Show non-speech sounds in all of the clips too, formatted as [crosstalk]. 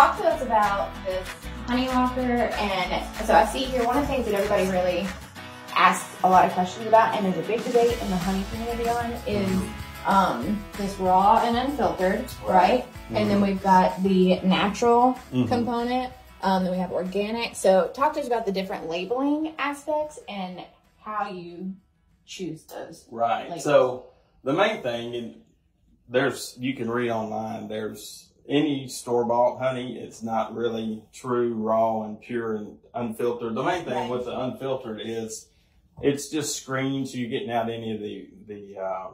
talk to us about this honey locker. And so I see here one of the things that everybody really asks a lot of questions about, and there's a big debate in the honey community on is um, this raw and unfiltered, right? And then we've got the natural Mhm. component. Um, then we have organic. So talk to us about the different labeling aspects and how you choose those. Right. Like- so the main thing, and there's you can read online. There's any store bought honey. It's not really true, raw and pure and unfiltered. The main thing with the unfiltered is it's just screened, so you're getting out any of the the uh,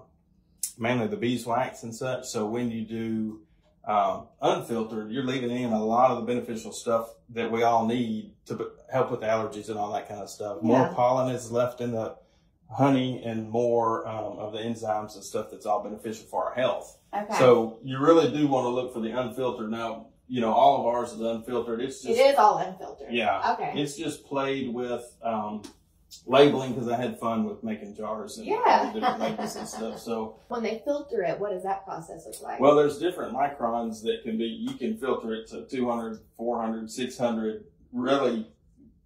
mainly the beeswax and such. So when you do um, unfiltered, you're leaving in a lot of the beneficial stuff that we all need to help with allergies and all that kind of stuff. More Yeah. pollen is left in the honey and more um, of the enzymes and stuff that's all beneficial for our health. Okay. So you really do want to look for the unfiltered. Now, you know, all of ours is unfiltered. It's it just, is all unfiltered. yeah, Okay. it's just played with um, labeling because I had fun with making jars and Yeah. different labels and stuff. So, [laughs] When they filter it, what does that process look like? well, there's different microns that can be, you can filter it to 200, 400, 600, really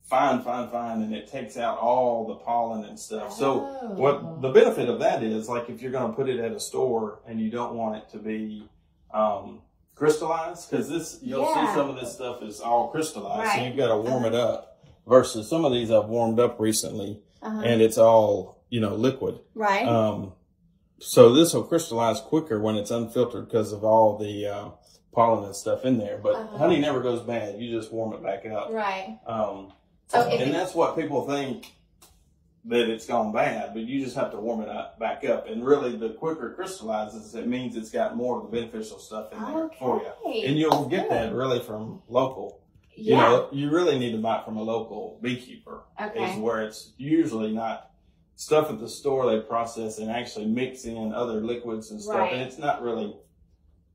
fine, fine, fine, and it takes out all the pollen and stuff. So, Oh. what the benefit of that is, like if you're going to put it at a store and you don't want it to be um, crystallized, because this you'll Yeah. see some of this stuff is all crystallized, so you've got to warm it up. Versus some of these I've warmed up recently, Uh-huh. and it's all you know liquid. right. Um, so this will crystallize quicker when it's unfiltered because of all the uh, pollen and stuff in there. But Uh-huh. honey never goes bad. You just warm it back up. right. Um, So and you- that's what people think that it's gone bad, but you just have to warm it up, back up. And really, the quicker it crystallizes, it means it's got more of the beneficial stuff in there for you. And you'll get good. that really from local. You Yeah. know, you really need to buy it from a local beekeeper. Okay. Is where it's usually not stuff at the store they process and actually mix in other liquids and stuff, Right. and it's not really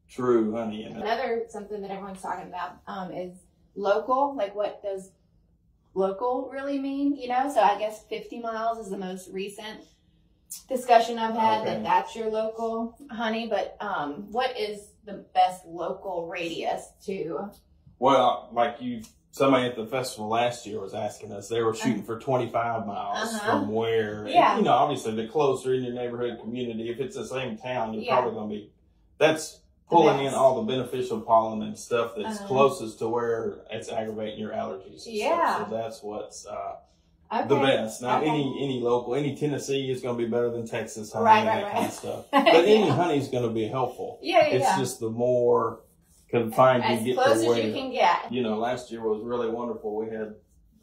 true honey in it. Another something that everyone's talking about um, is local. Like, what does local really mean? You know, so I guess 50 miles is the most recent discussion I've had Okay. that that's your local honey. But um, what is the best local radius to? Well, like you, somebody at the festival last year was asking us, they were shooting for 25 miles Uh-huh. from where, and, Yeah. you know, obviously the closer in your neighborhood community, if it's the same town, you're Yeah. probably going to be, that's pulling in all the beneficial pollen and stuff that's Uh-huh. closest to where it's aggravating your allergies. Yeah. Stuff. So that's what's, uh, Okay. the best. Now, Okay. any, any local, any Tennessee is going to be better than Texas honey Right, and right, that kind right. of stuff. [laughs] But any honey is going to be helpful. Yeah, yeah, It's yeah. just the more confined as you get close to as where you can get. you know, last year was really wonderful. We had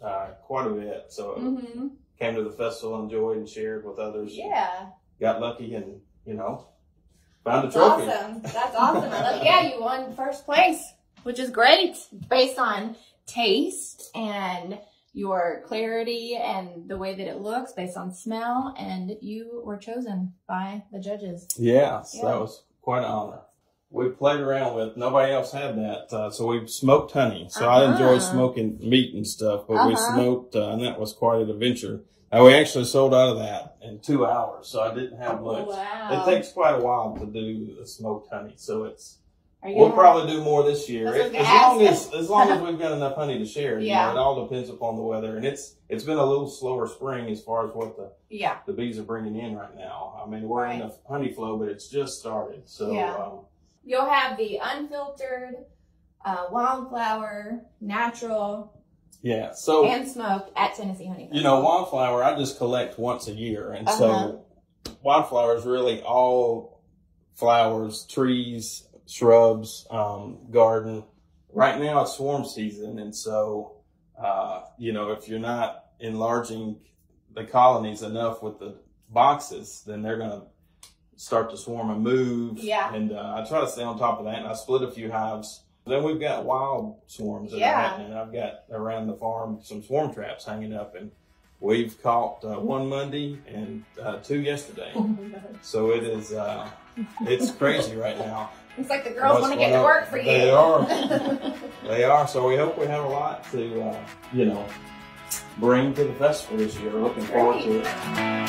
uh, quite a bit, so hmm came to the festival, enjoyed, and shared with others. Yeah. got lucky, and you know, found a That's trophy. awesome. That's awesome. I love, yeah, you won first place, which is great based on taste and your clarity and the way that it looks based on smell. And you were chosen by the judges. Yeah, so Yeah. that was quite an honor. We played around with nobody else had that, uh, so we smoked honey. So I Uh-huh. enjoy smoking meat and stuff, but we Uh-huh. smoked, uh, and that was quite an adventure. And we actually sold out of that in two hours, so I didn't have much. Oh, wow. It takes quite a while to do the smoked honey, so it's We'll probably do more this year. That's what I was As long as as long as we've got enough honey to share. You Yeah. know, it all depends upon the weather, and it's it's been a little slower spring as far as what the Yeah. the bees are bringing in right now. I mean, we're in Right. the honey flow, but it's just started. So Yeah. um, You'll have the unfiltered, uh, wildflower, natural, yeah. So and smoked at Tennessee Honey. you know, wildflower I just collect once a year, and Uh-huh. so wildflower is really all flowers, trees, shrubs, um, garden. Right now it's swarm season, and so uh, you know if you're not enlarging the colonies enough with the boxes, then they're gonna start to swarm and move. Yeah. And uh, I try to stay on top of that, and I split a few hives. Then we've got wild swarms that Yeah. are happening. I've got around the farm some swarm traps hanging up, and we've caught uh, one Monday and uh, two yesterday. So it is, uh, it's crazy right now. It's like the girls want to get to work for you. They are. [laughs] They are. So we hope we have a lot to, uh, you know, bring to the festival this year. Looking forward to it.